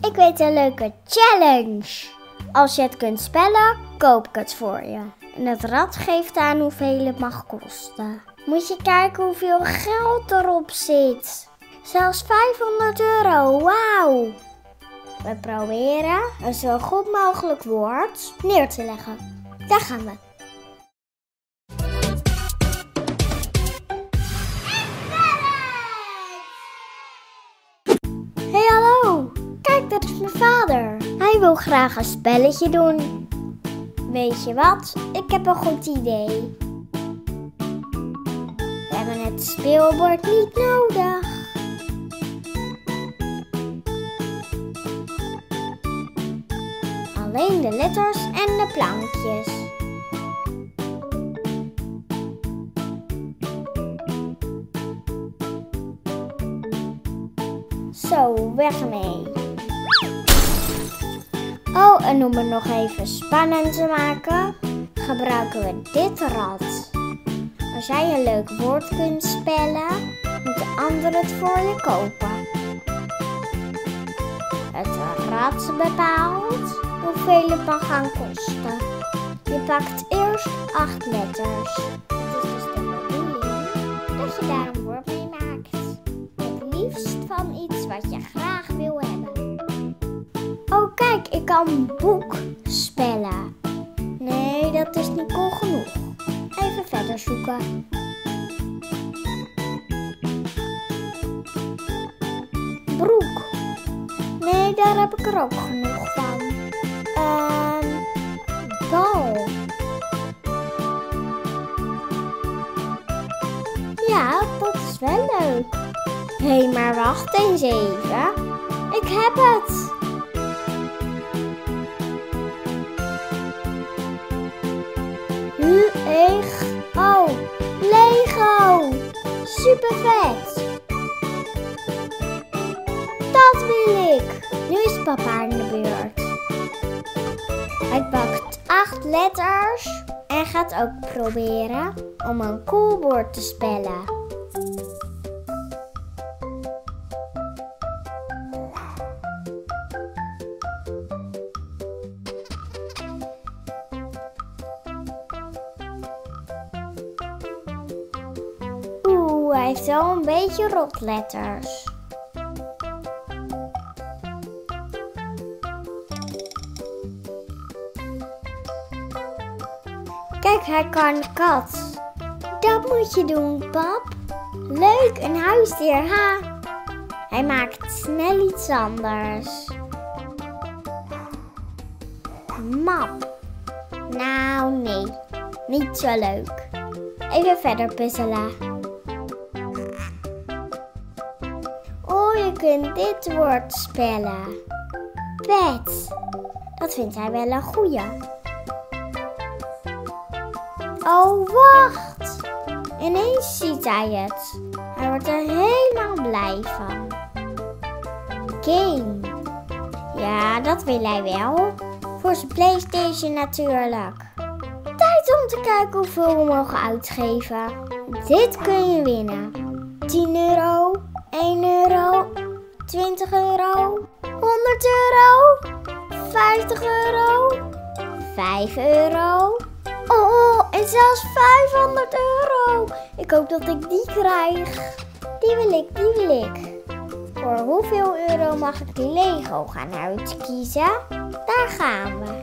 Ik weet een leuke challenge. Als je het kunt spellen, koop ik het voor je. En het rad geeft aan hoeveel het mag kosten. Moet je kijken hoeveel geld erop zit. Zelfs 500 euro, wauw. We proberen een zo goed mogelijk woord neer te leggen. Daar gaan we. Dat is mijn vader. Hij wil graag een spelletje doen. Weet je wat? Ik heb een goed idee. We hebben het speelbord niet nodig. Alleen de letters en de plankjes. Zo, weg mee. En om het nog even spannend te maken, gebruiken we dit rad. Als jij een leuk woord kunt spellen, moet de ander het voor je kopen. Het rad bepaalt hoeveel het mag gaan kosten. Je pakt eerst acht letters. Het is dus de bedoeling dat je daar een woord mee maakt. Het liefst van iets wat je graag kijk, ik kan boek spellen. Nee, dat is niet cool genoeg. Even verder zoeken. Broek. Nee, daar heb ik er ook genoeg van. Ehm, bal. Ja, dat is wel leuk. Hé, hey, maar wacht eens even. Ik heb het. Lego. Lego. Super vet. Dat wil ik. Nu is papa aan de beurt. Hij pakt acht letters en gaat ook proberen om een cool woord te spellen. Heeft wel een beetje rotletters. Kijk, hij kan kat. Dat moet je doen, pap. Leuk, een huisdier, ha. Hij maakt snel iets anders. Map. Nou, nee. Niet zo leuk. Even verder puzzelen. Kunt dit woord spellen. Pet. Dat vindt hij wel een goeie. Oh, wacht! Ineens ziet hij het. Hij wordt er helemaal blij van. Game. Ja, dat wil hij wel. Voor zijn PlayStation natuurlijk. Tijd om te kijken hoeveel we mogen uitgeven. Dit kun je winnen. 10 euro, 1 euro, 20 euro, 100 euro, 50 euro, 5 euro. Oh, en zelfs 500 euro. Ik hoop dat ik die krijg. Die wil ik, die wil ik. Voor hoeveel euro mag ik Lego gaan uitkiezen? Daar gaan we.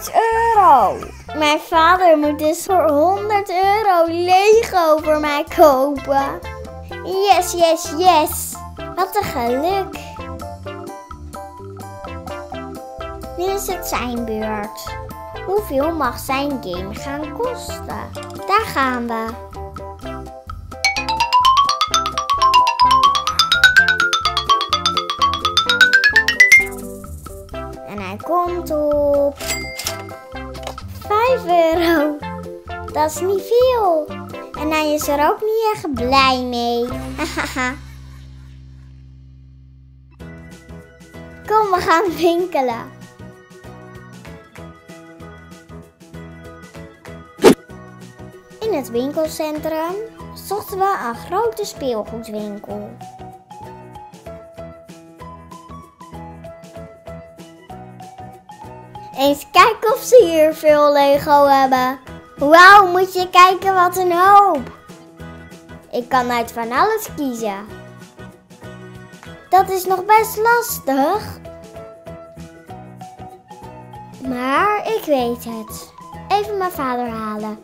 100 euro. Mijn vader moet dus voor 100 euro Lego voor mij kopen. Yes, yes, yes. Wat een geluk. Nu is het zijn beurt. Hoeveel mag zijn game gaan kosten? Daar gaan we. En hij komt op 5 euro. Dat is niet veel. En hij is er ook niet erg blij mee. Kom, we gaan winkelen. In het winkelcentrum zochten we een grote speelgoedwinkel. Eens kijk of ze hier veel Lego hebben. Wauw, moet je kijken wat een hoop. Ik kan uit van alles kiezen. Dat is nog best lastig. Maar ik weet het. Even mijn vader halen.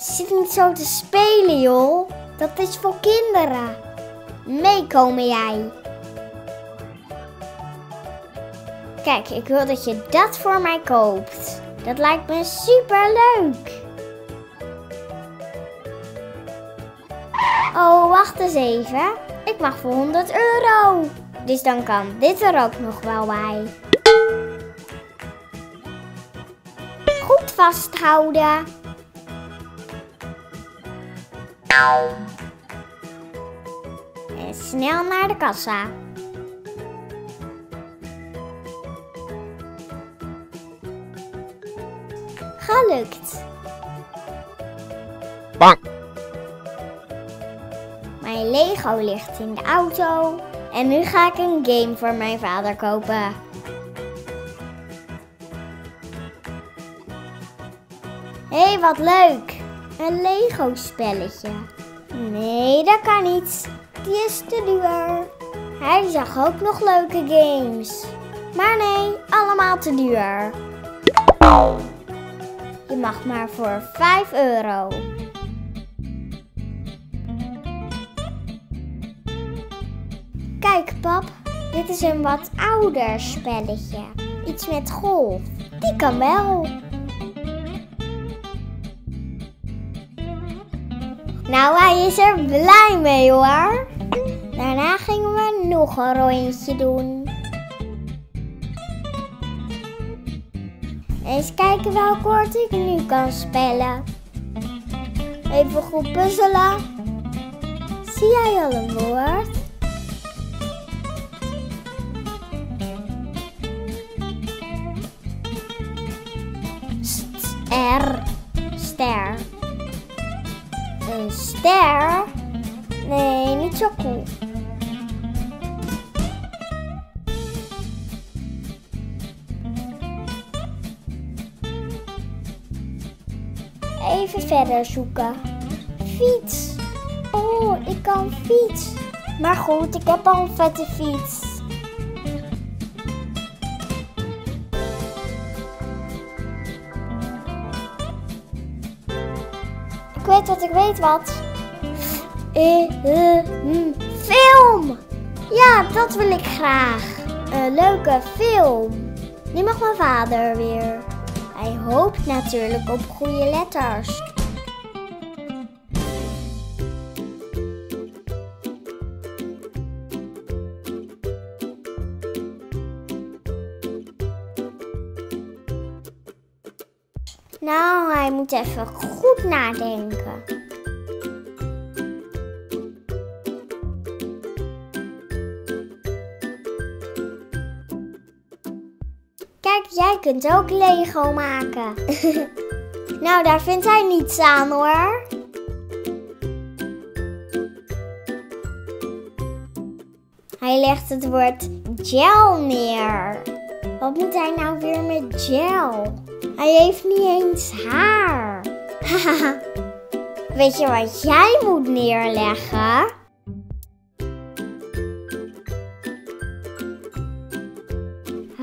Zit niet zo te spelen, joh. Dat is voor kinderen. Meekomen jij. Kijk, ik wil dat je dat voor mij koopt. Dat lijkt me super leuk. Oh, wacht eens even. Ik mag voor 100 euro. Dus dan kan dit er ook nog wel bij. Goed vasthouden. En snel naar de kassa. Gelukt. Bang. Mijn Lego ligt in de auto. En nu ga ik een game voor mijn vader kopen. Hé, hey, wat leuk! Een Lego spelletje. Nee, dat kan niet. Die is te duur. Hij zag ook nog leuke games. Maar nee, allemaal te duur. Je mag maar voor 5 euro. Kijk, pap, dit is een wat ouder spelletje. Iets met golf. Die kan wel. Nou, hij is er blij mee hoor. Daarna gingen we nog een rondje doen. Eens kijken welk woord ik nu kan spellen. Even goed puzzelen. Zie jij al een woord? Ster. Ster. Een ster? Nee, niet zo cool. Verder zoeken. Fiets. Oh, ik kan fiets. Maar goed, ik heb al een vette fiets. Ik weet wat, ik weet wat. Eh, eh, mm, film! Ja, dat wil ik graag. Een leuke film. Nu mag mijn vader weer. Hij hoopt natuurlijk op goede letters. Nou, hij moet even goed nadenken. Kijk, jij kunt ook Lego maken. nou, daar vindt hij niets aan hoor. Hij legt het woord gel neer. Wat moet hij nou weer met gel? Hij heeft niet eens haar. Weet je wat jij moet neerleggen?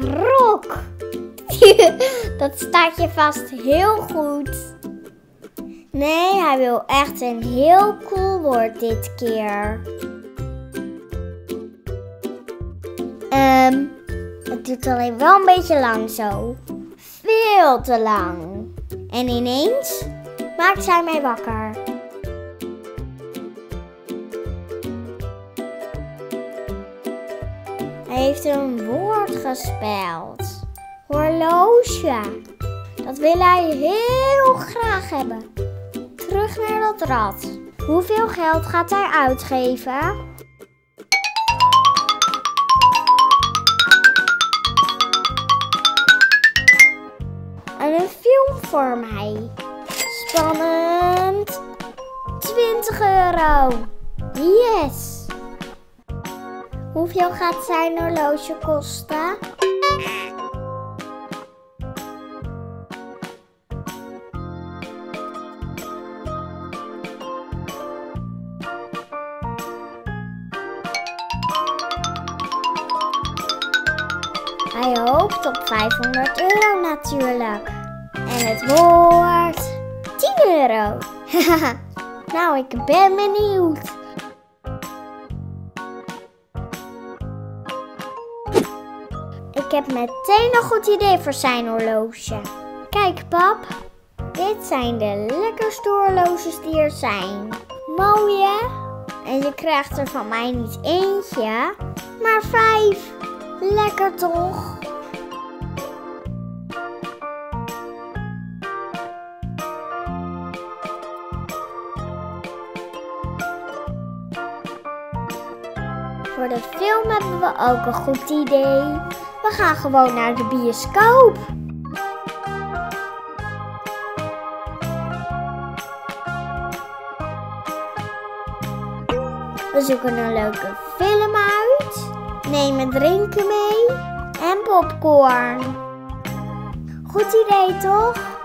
Rok. Dat staat je vast heel goed. Nee, hij wil echt een heel cool woord dit keer. Ehm, het duurt alleen wel een beetje lang zo. Veel te lang. En ineens maakt zij mij wakker. Hij heeft een woord gespeld. Horloge. Dat wil hij heel graag hebben. Terug naar dat rad. Hoeveel geld gaat hij uitgeven? En een film voor mij. Spannend. 20 euro. Yes. Hoeveel gaat zijn horloge kosten? Hij hoopt op 500 euro natuurlijk. En het wordt 10 euro. nou, ik ben benieuwd. Ik heb meteen een goed idee voor zijn horloge. Kijk, pap. Dit zijn de lekkerste horloges die er zijn. Mooi, hè? En je krijgt er van mij niet eentje, maar vijf. Lekker toch? Voor de film hebben we ook een goed idee. We gaan gewoon naar de bioscoop. We zoeken een leuke film uit. Nemen drinken mee. En popcorn. Goed idee toch?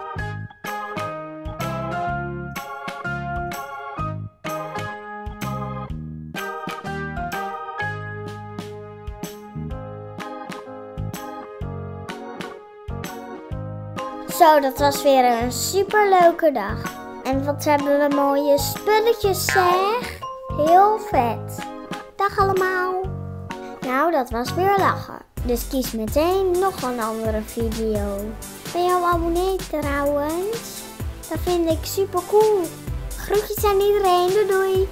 Zo, dat was weer een superleuke dag. En wat hebben we mooie spulletjes zeg. Heel vet. Dag allemaal. Nou, dat was weer lachen. Dus kies meteen nog een andere video. Ben je al abonnee trouwens? Dat vind ik super cool. Groetjes aan iedereen. Doei doei.